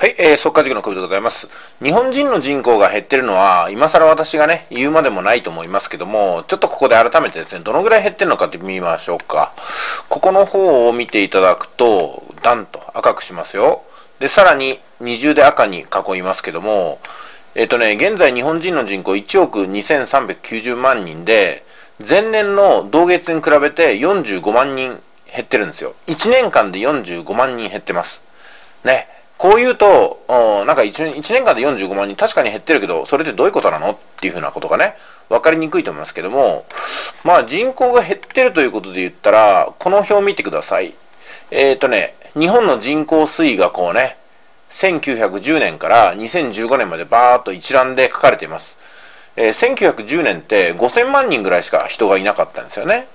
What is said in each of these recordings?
はい、えー、速稼塾の首でございます。日本人の人口が減ってるのは、今更私がね、言うまでもないと思いますけども、ちょっとここで改めてですね、どのぐらい減ってるのかって見ましょうか。ここの方を見ていただくと、ダンと赤くしますよ。で、さらに二重で赤に囲いますけども、えっ、とね、現在日本人の人口1億2390万人で、前年の同月に比べて45万人減ってるんですよ。1年間で45万人減ってます。ね。こう言うと、なんか 1, 1年間で45万人確かに減ってるけど、それってどういうことなのっていうふうなことがね、分かりにくいと思いますけども、まあ人口が減ってるということで言ったら、この表を見てください。えっ、ー、とね、日本の人口推移がこうね、1910年から2015年までバーっと一覧で書かれています。えー、1910年って5000万人ぐらいしか人がいなかったんですよね。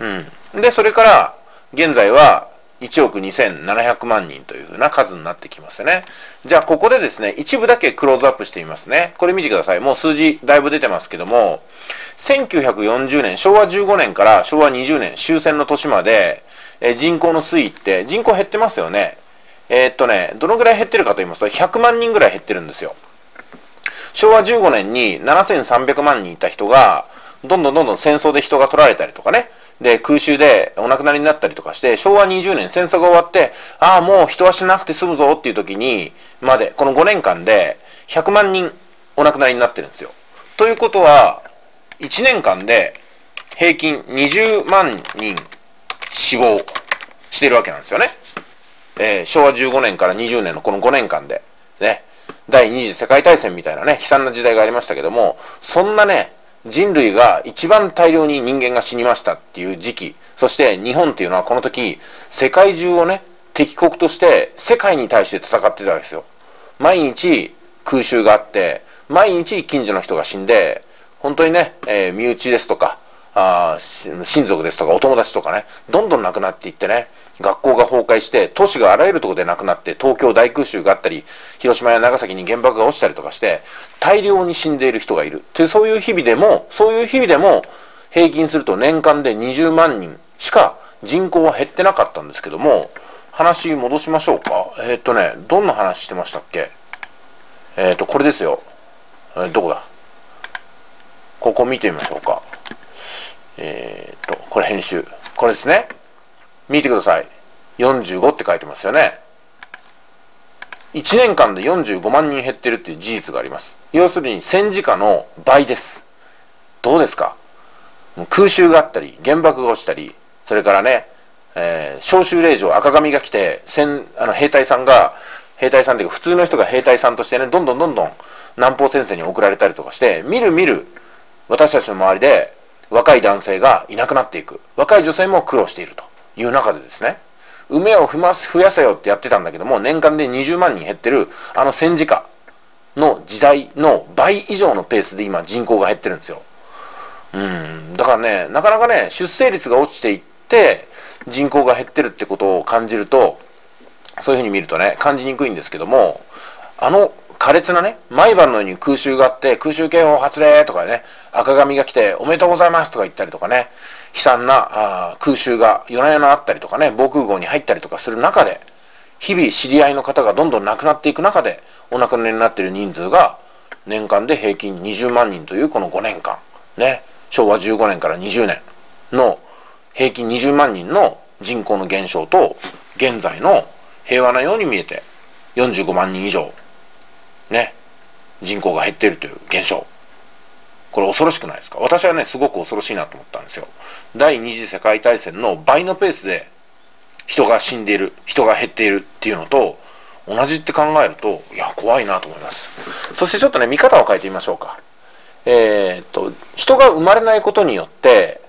うん。で、それから現在は1億2700万人というふうな数になってきますよね。じゃあ、ここでですね、一部だけクローズアップしてみますね。これ見てください。もう数字だいぶ出てますけども、1940年、昭和15年から昭和20年、終戦の年まで、え人口の推移って人口減ってますよね。えー、っとね、どのぐらい減ってるかと言いますと、100万人ぐらい減ってるんですよ。昭和15年に7300万人いた人が、どんどんどんどん戦争で人が取られたりとかね、で、空襲でお亡くなりになったりとかして、昭和20年戦争が終わって、ああ、もう人は死ななくて済むぞっていう時に、まで、この5年間で100万人お亡くなりになってるんですよ。ということは、1年間で平均20万人死亡してるわけなんですよね。えー、昭和15年から20年のこの5年間で、ね、第二次世界大戦みたいなね、悲惨な時代がありましたけども、そんなね、人類が一番大量に人間が死にましたっていう時期、そして日本っていうのはこの時、世界中をね、敵国として世界に対して戦ってたわけですよ。毎日空襲があって、毎日近所の人が死んで、本当にね、えー、身内ですとか、あ親族ですとかお友達とかね、どんどん亡くなっていってね、学校が崩壊して、都市があらゆるところでなくなって、東京大空襲があったり、広島や長崎に原爆が落ちたりとかして、大量に死んでいる人がいる。というそういう日々でも、そういう日々でも、平均すると年間で20万人しか人口は減ってなかったんですけども、話戻しましょうか。えー、っとね、どんな話してましたっけ？えー、っと、これですよ。えー、どこだ？ここ見てみましょうか。えっと、これ編集。これですね。見てください。45って書いてますよね。1年間で45万人減ってるっていう事実があります。要するに戦時下の倍です。どうですか？空襲があったり、原爆が落ちたり、それからね、えー、召集令状赤紙が来て、戦、あの、兵隊さんが、兵隊さんっていうか普通の人が兵隊さんとしてね、どんどんどんどん南方戦線に送られたりとかして、みるみる私たちの周りで若い男性がいなくなっていく。若い女性も苦労していると。いう中でですね、梅を増やせよってやってたんだけども、年間で20万人減ってる、あの戦時下の時代の倍以上のペースで今人口が減ってるんですよ。うん、だからね、なかなかね、出生率が落ちていって、人口が減ってるってことを感じると、そういうふうに見るとね、感じにくいんですけども、あの苛烈なね、毎晩のように空襲があって、空襲警報発令とかね、赤紙が来て、おめでとうございますとか言ったりとかね、悲惨なあ空襲が夜な夜なあったりとかね、防空壕に入ったりとかする中で、日々知り合いの方がどんどん亡くなっていく中で、お亡くなりになっている人数が、年間で平均20万人というこの5年間、ね、昭和15年から20年の平均20万人の人口の減少と、現在の平和なように見えて、45万人以上、ね、人口が減っているという現象。これ恐ろしくないですか？私はね、すごく恐ろしいなと思ったんですよ。第二次世界大戦の倍のペースで人が死んでいる、人が減っているっていうのと同じって考えると、いや、怖いなと思います。そしてちょっとね、見方を変えてみましょうか。えー、っと、人が生まれないことによって、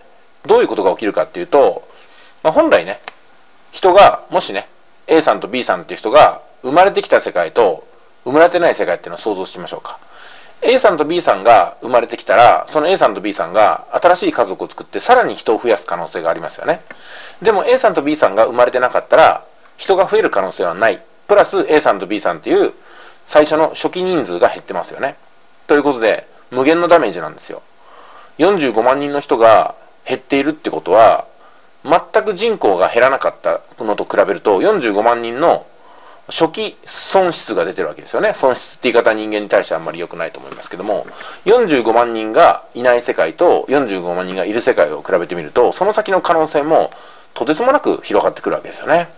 どういうことが起きるかっていうと、まあ、本来ね、人が、もしね、A さんと B さんっていう人が生まれてきた世界と生まれてない世界っていうのを想像してみましょうか。A さんと B さんが生まれてきたら、その A さんと B さんが新しい家族を作ってさらに人を増やす可能性がありますよね。でも A さんと B さんが生まれてなかったら、人が増える可能性はない。プラス A さんと B さんっていう最初の初期人数が減ってますよね。ということで、無限のダメージなんですよ。45万人の人が減っているってことは、全く人口が減らなかったのと比べると、45万人の初期損失が出てるわけですよね。損失って言い方は人間に対してあんまり良くないと思いますけども、45万人がいない世界と45万人がいる世界を比べてみると、その先の可能性もとてつもなく広がってくるわけですよね。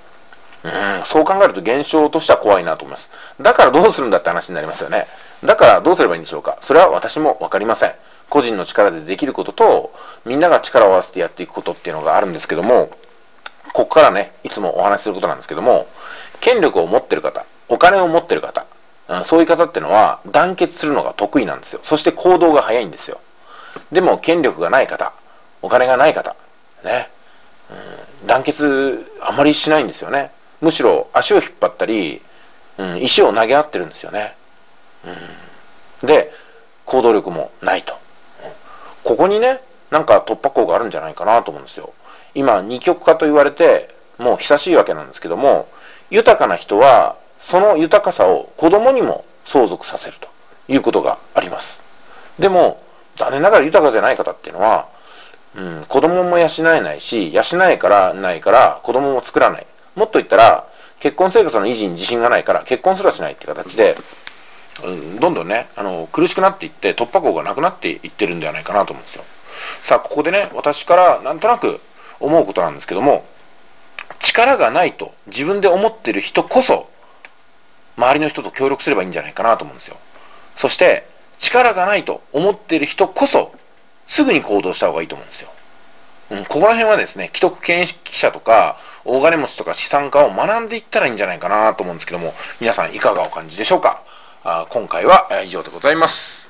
うん、そう考えると現象としては怖いなと思います。だからどうするんだって話になりますよね。だからどうすればいいんでしょうか。それは私もわかりません。個人の力でできることと、みんなが力を合わせてやっていくことっていうのがあるんですけども、ここからね、いつもお話しすることなんですけども、権力を持ってる方、お金を持ってる方、うん、そういう方ってのは団結するのが得意なんですよ。そして行動が早いんですよ。でも権力がない方、お金がない方、ね、うん、団結あまりしないんですよね。むしろ足を引っ張ったり、うん、石を投げ合ってるんですよね。うん、で、行動力もないと。ここにね、なんか突破口があるんじゃないかなと思うんですよ。今二極化と言われてもう久しいわけなんですけども豊かな人はその豊かさを子供にも相続させるということがあります。でも残念ながら豊かじゃない方っていうのは、うん、子供も養えないし養えからないから子供も作らない。もっと言ったら結婚生活の維持に自信がないから結婚すらしないって形で、うん、どんどんねあの苦しくなっていって突破口がなくなっていってるんではないかなと思うんですよ。さあここでね私からなんとなく思うことなんですけども力がないと自分で思ってる人こそ周りの人と協力すればいいんじゃないかなと思うんですよ。そして力がないと思ってる人こそすぐに行動した方がいいと思うんですよ、うん、ここら辺はですね既得権益者とか大金持ちとか資産家を学んでいったらいいんじゃないかなと思うんですけども皆さんいかがお感じでしょうか？あ今回は以上でございます。